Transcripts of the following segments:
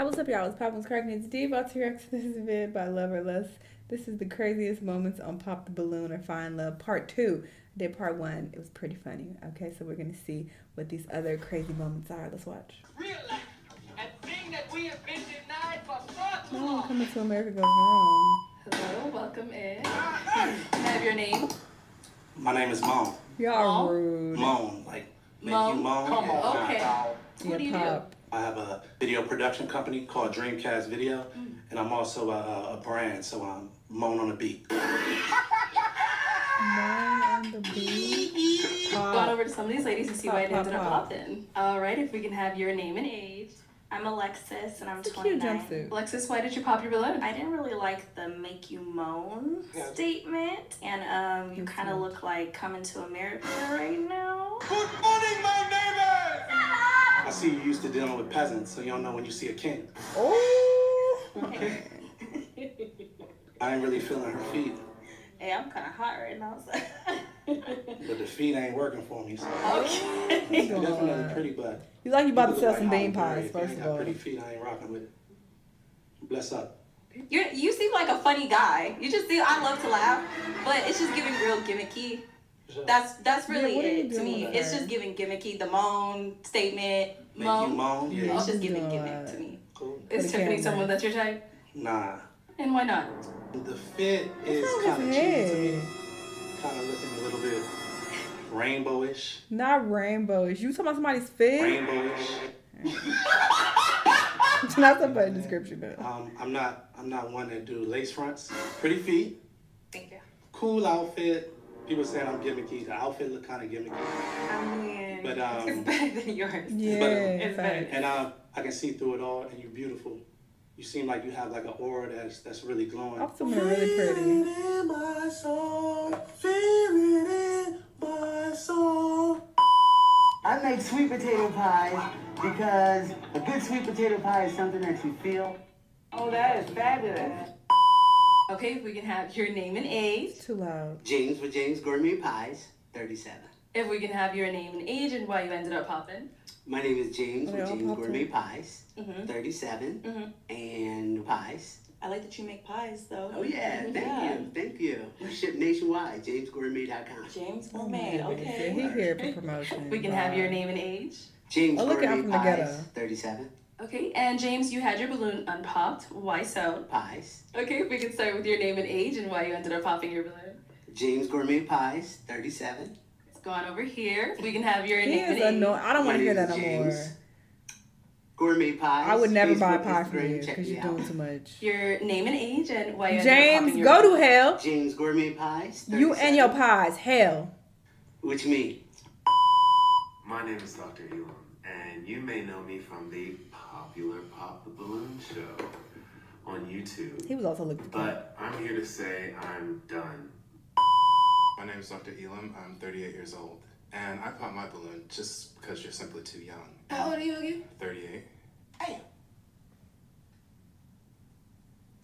How what's up, y'all? It's Poppins Cracking. It's Steve. About to react to this vid by Love or This is the craziest moments on Pop the Balloon or Find Love Part 2. I did Part 1. It was pretty funny. Okay, so we're going to see what these other crazy moments are. Let's watch. Real life. A thing that we have been denied for far too Oh, long. coming to America goes wrong. Hello, welcome in. Can I have your name? My name is Moan. Y'all Mo? rude. Moan, like make Moan? you moan. Come on. Okay. What do you Yeah, do? Pop. I have a video production company called Dreamcast Video, Mm. and I'm also a, a brand, so I'm Moan on the beat. Moan on the beat. Gone Pop. over to some of these ladies and see Pop, why they pop, ended up pop. popping. All right, if we can have your name and age. I'm Alexis and I'm It's a cute 29. jumpsuit. Alexis, why did you pop your balloon? I didn't really like the make you moan Yeah. statement, and um, you kind of look like coming to America right now. Good morning, my neighbors. I see you used to dealing with peasants, so you don't know when you see a king. Oh. Okay. I ain't really feeling her feet, Hey, I'm kind of hot right now. So. but the feet ain't working for me. So okay. He's you're definitely pretty, but You like you about to sell like some bean pies, If you first ain't of got all. pretty feet, I ain't rocking with it. Bless up. You're, you seem like a funny guy. You just see, I love to laugh, but it's just giving real gimmicky. That's that's really Yeah, what are you it to me. It's her? just giving gimmicky. The moan statement, Make moan. you moan? Yeah. It's just She's giving doing gimmick to me. Cool. Is Tiffany camera. someone that's your type? Nah. And why not? The fit is kind of cheesy to me. Kind of looking a little bit rainbowish. Not rainbowish. You talking about somebody's fit? Rainbowish. That's a bad description. Though. Um, I'm not. I'm not one that do lace fronts. Pretty feet, Thank you. cool outfit. People saying I'm gimmicky. The outfit look kind of gimmicky. I mean, But, it's um, better than yours. Yeah, It's better. facts. And um, I can see through it all, and you're beautiful. You seem like you have like an aura that's that's really glowing. I'm assuming they're really pretty. in my soul, feeling in my soul. I make sweet potato pies because a good sweet potato pie is something that you feel. Oh, that is fabulous. Okay, if we can have your name and age. Too loud. James with James Gourmet Pies, 37. If we can have your name and age and why you ended up popping. My name is James Oh, with James Gourmet up. Pies, Mhm. 37, Mhm. and pies. I like that you make pies, though. Oh yeah, thank Yeah. you, thank you. We ship nationwide, jamesgourmet.com. James Oh, Gourmet. my goodness. Okay. Yeah, he here for promotion. We can have your name and age. James Oh, look, Gourmet I'm from the Pies, ghetto. 37, Okay, and James, you had your balloon unpopped. Why so? pies. Okay, we can start with your name and age and why you ended up popping your balloon. James Gourmet Pies, 37. It's gone over here. We can have your He name and is age. annoying. I don't want to hear that no is more. Gourmet Pies. I would never buy a Facebook, pie from you because you're out. doing too much. Your name and age and why you ended up popping James, your go to hell. James Gourmet Pies. You and your pies, hell. Which me. My name is Dr. Elam, and you may know me from the popular Pop the Balloon show on YouTube. He was also looking for But I'm here to say I'm done. My name is Dr. Elam. I'm 38 years old. And I popped my balloon just because you're simply too young. How old are you again? 38.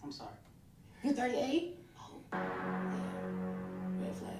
I'm sorry. You're 38? Oh. Red flag.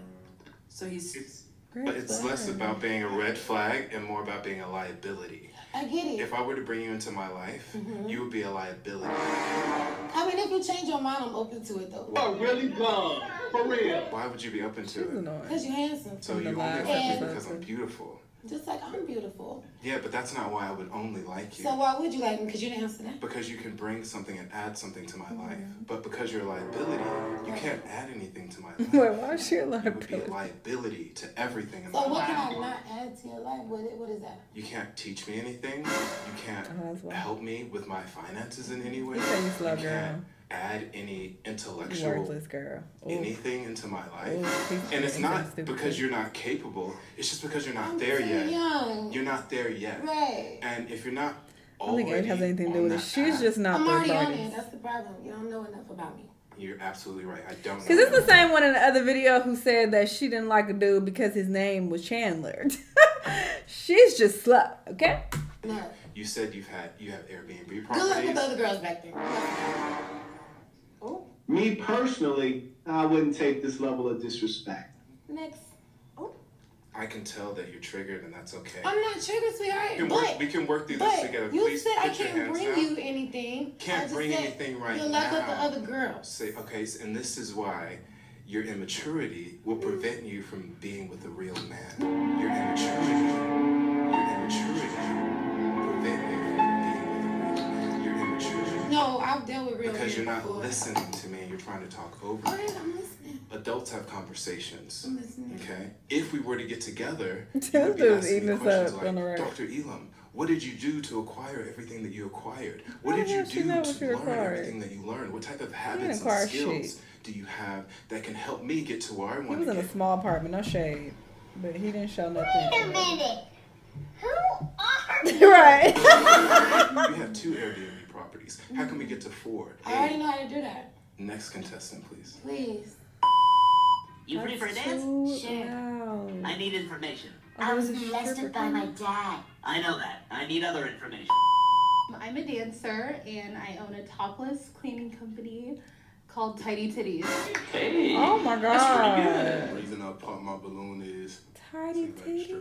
So he's It's, Great but it's less about being a red flag and more about being a liability. I get it. If I were to bring you into my life, mm-hmm. you would be a liability. I mean, if you change your mind, I'm open to it though. Oh, really gone. For real. Why would you be open She's to it? annoying. Because you're handsome. So you only last like me because I'm beautiful. Just like I'm beautiful. Yeah, but that's not why I would only like you. So why would you like me? Because you didn't answer that. Because you can bring something and add something to my life. Mm-hmm. But because you're a liability, you can't add anything to my life. Wait, why is she a You would be a liability? liability to everything in So my what life. can I not add to your life? What, what is that? You can't teach me anything. You can't Oh, that's help me with my finances in any way. You slow, you can't girl. Add any intellectual worthless girl. Ooh. anything into my life. Ooh, And it's not because you're not capable. It's just because you're not I'm there yet. young. You're not there yet. Right. And if you're not I don't think age has anything to do with it. She's path, just not I'm already on it. That's the problem. You don't know enough about me. You're absolutely right. I don't. Because it's the same one in the other video who said that she didn't like a dude because his name was Chandler. She's just slow, okay? No. You said you've had you have Airbnb Good luck with properties. the other girls back there. Me personally, I wouldn't take this level of disrespect. Next. Oh. I can tell that you're triggered, and that's okay. I'm not triggered, sweetheart. we, can but work, we can work through this but together. you Please said I put your can't hands bring down. you anything. Can't just bring said anything right You're like with the other girls. Say, okay, and this is why your immaturity will mm. prevent you from being with a real man. Your immaturity, dealt with real Because you're not before. listening to me, you're trying to talk over Go me. I'm listening. Adults have conversations. I'm listening. Okay? If we were to get together, you would be asking me questions up like, on. Dr. Elam, what did you do to acquire everything that you acquired? What did you do to you learn acquired? everything that you learned? What type of habits and skills shit. do you have that can help me get to where I want to? He was in a small apartment, no shade, but he didn't show nothing. Wait a minute. Who are you? right. you have two Airbnb properties. How can we get to four? I already know how to do that. Next contestant, please. Please. You ready for a dance? too Sure. loud. I need information. Oh, I was there's a stripper molested by my dad. I know that. I need other information. I'm a dancer and I own a topless cleaning company called Tidy Titties. Hey. Oh my god. That's pretty good. the reason I pop my balloon is Tidy like titty.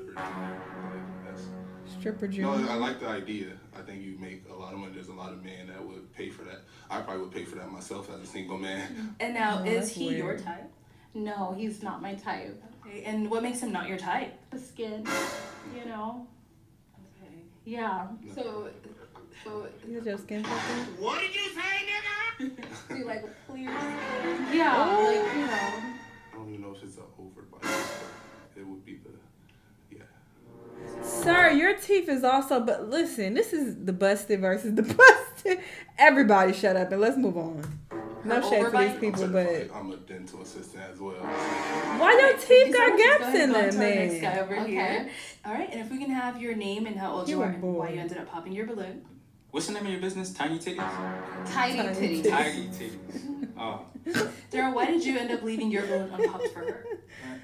Stripper. Like, No. I like the idea. I think you make a lot of money. There's a lot of men that would pay for that. I probably would pay for that myself as a single man. And now, Oh, is he weird. your type? No, he's not my type. Okay, And what makes him not your type? The skin, you know? Okay. Yeah. So, so You got your skin color? What did you say, nigga? do like a clear skin. Yeah, like, you oh. know. I don't even know if it's an overbite. but It would be the yeah. Sir, your teeth is also. But listen, this is the busted versus the busted. Everybody, shut up and let's move on. No Her shade to these people, I'm, but certified. I'm a dental assistant as well. why your Thank teeth got gaps in and go them, to our next guy man? over Okay. here. All right, and if we can have your name and how old you, You are and why you ended up popping your balloon. What's the name of your business? Tiny Titties? Tidy Tiny titties. titties. Tiny Titties. Oh. Daryl, why did you end up leaving your balloon unpopped for her?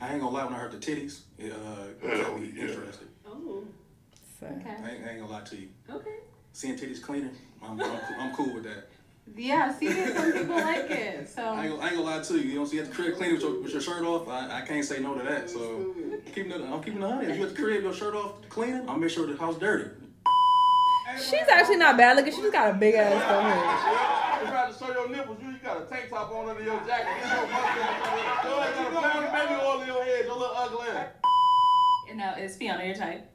I ain't gonna lie, when I heard the titties, it uh, got me interested. So, I okay. ain't, I ain't gonna lie to you. Okay. Seeing titties cleaning, I'm, I'm, cool- I'm cool with that. Yeah, see, some people like it. So, I ain't, gonna- I ain't gonna lie to you. You don't see at the crib cleaning with your, with your shirt off. I, I can't say no to that. So keeping it, I'm keeping it honest. If you at the crib, your shirt off, cleaning, I'll make sure the house dirty. she's actually not bad looking. She just got a big ass forehead. You try to show your nipples, you, you got a tank top on under your jacket. You know, mustache. You got a pound of baby oil in your head, your little ugly ass. And now is Fiona your type?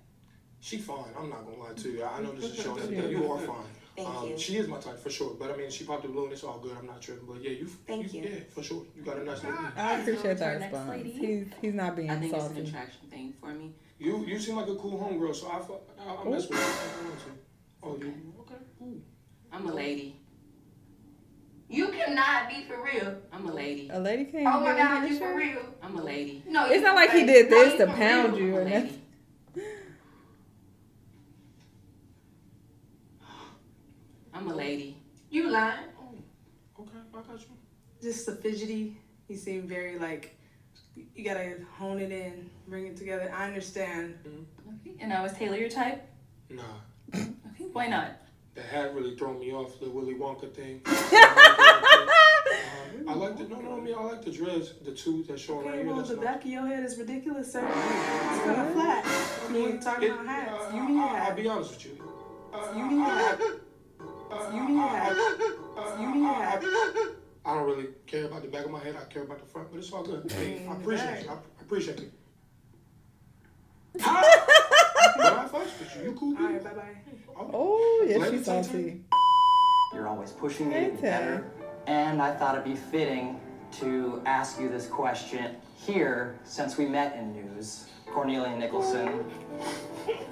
She fine. I'm not gonna lie to you. I know this is showing that you are fine. Thank um, you. She is my type for sure. But I mean, she popped the balloon. It's all good. I'm not tripping. But yeah, you. Thank you. Yeah, for sure. You got a nice little. I appreciate to that next response. lady. He's he's not being I think it's an attraction thing for me. You you seem like a cool homegirl, so I fu- I, I mess with you. I want to. Oh, you okay? Cool. I'm a lady. you cannot be for real. I'm a lady. A lady can't Oh my god, you for real. I'm a lady. No, It's not like he did this to pound you or nothing. I'm a lady. You lying. Okay, I got you. just a fidgety. He seemed very like you gotta hone it in, bring it together. I understand. Okay. And I was Taylor your type? Nah, Okay. Why not? the hat really thrown me off. The Willy Wonka thing. Um, I like the no, no, I mean I like the dreads, the two that show right Okay, here. well That's the not- back of your head is ridiculous, sir. It's kind of flat. I mean, talking It- about hats, uh, you need a I- I'll be honest with you. You need a hat. You need a hat. You need a hat. I don't really care about the back of my head. I care about the front, but it's all good. I appreciate you. I I appreciate you. but I fucks with you. You cool, All right, dude. bye bye. Oh. oh, yeah, Let she's it take salty. You're always pushing me to Hey, get better. And I thought it'd be fitting to ask you this question here since we met in news. Cornelia Nicholson,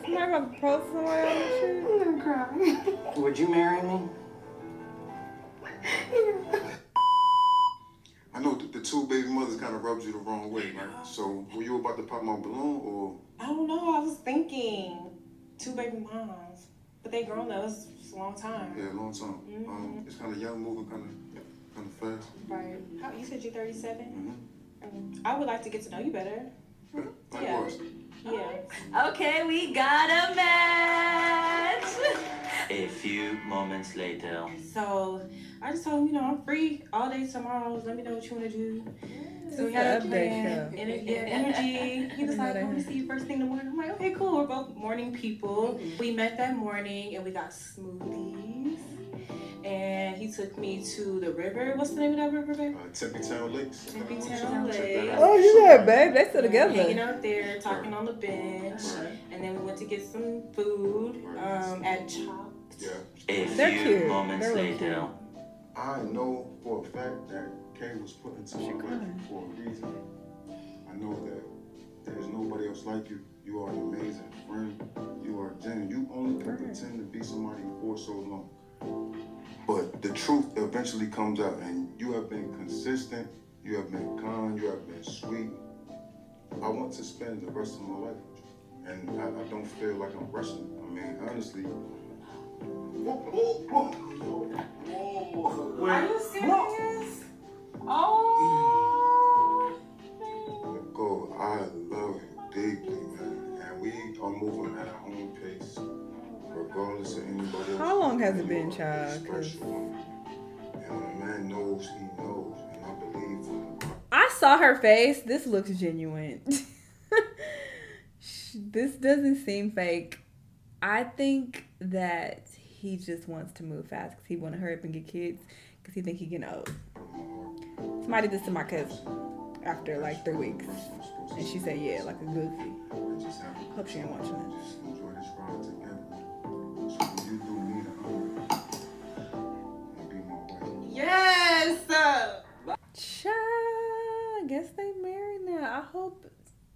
Somebody about to propose somewhere and shit. would you marry me? I know the, the two baby mothers kind of rubbed you the wrong way, right? So were you about to pop my balloon, or I don't know. I was thinking two baby moms, but they grown up. It's a long time. yeah, a long time. Um, it's kind of young, moving kind of kind of fast. Right. How, you said you're 37. Mm-hmm. Mm, I would like to get to know you better. Likewise. Yeah. Okay, we got a match. A few moments later. So I just told him, you know, I'm free all day tomorrow. Let me know what you want to do. So we had a the update plan. show. Ener- yeah, energy. He was like, that I want to see you first thing in the morning. I'm like, okay, cool. We're both morning people. We met that morning and we got smoothies. And he took me to the river. What's the name of that river, babe? Uh, Tempe Town Lakes. Tempe Town Lake. Oh, you there, babe? They still together. Hanging out there, talking on the bench. And then we went to get some food um, at Chopped. Yeah. A They're few cute. moments They're really later. I know for a fact that Kay was put into my life for a reason. I know that there's nobody else like you. You are an amazing friend. You are genuine. You only can pretend to be somebody for so long. But the truth eventually comes out, and you have been consistent. You have been kind. You have been sweet. I want to spend the rest of my life with you, and I, I don't feel like I'm rushing. I mean, honestly. Are you serious? Oh. Nicole, I love you deeply, man. And we are moving at our own pace, regardless of anybody else. How long has it been, child? Knows, he knows. And I believe when I saw her face. This looks genuine. this doesn't seem fake. I think that he just wants to move fast because he want to hurry up and get kids because he think he getting old. Somebody did this to my cousin after like three weeks, and she said, "Yeah, like a goofy." Hope she ain't watching it. just Child, I guess they married now. I hope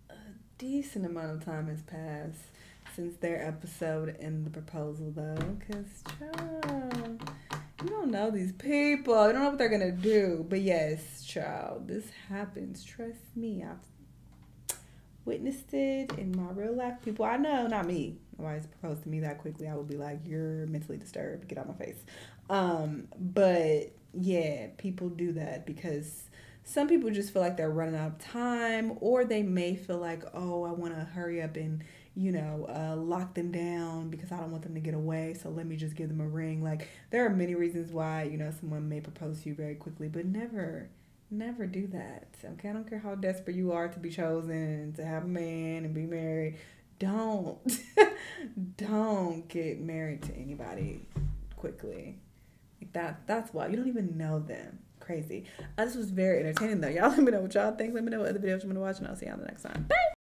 a decent amount of time has passed since their episode and the proposal, though. Because, child, you don't know these people. You don't know what they're going to do. But yes, child, this happens. Trust me. I've witnessed it in my real life. People I know, not me. Nobody's proposed to me that quickly. I would be like, you're mentally disturbed. Get out my face. Um, but yeah, people do that because some people just feel like they're running out of time, or they may feel like, oh, I want to hurry up and, you know, uh, lock them down because I don't want them to get away. So let me just give them a ring. Like, there are many reasons why, you know, someone may propose to you very quickly, but never, never do that. Okay. I don't care how desperate you are to be chosen, to have a man and be married. Don't, don't get married to anybody quickly. Like that that's why you don't even know them. Crazy. Uh, this was very entertaining though. Y'all let me know what y'all think. Let me know what other videos you want to watch, and I'll see y'all the next time. Bye.